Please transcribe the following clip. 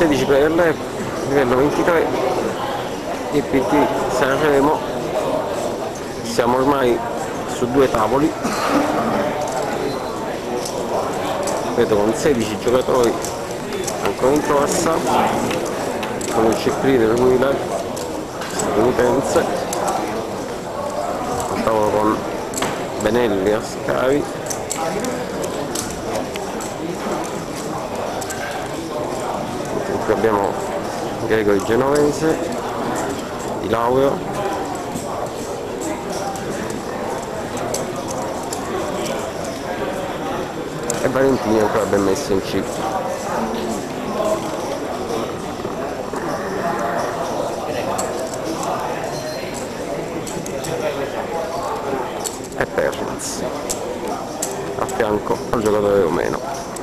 16 player left, livello 23, IPT Sanremo, siamo ormai su due tavoli, vedo con 16 giocatori ancora in corsa, con il chip leader Wheeler statunitense, un tavolo con Benelli Ascari, qui abbiamo Gregory Genovese di Lauro. E Valentini ancora ben messo in chip e Perez a fianco al giocatore rumeno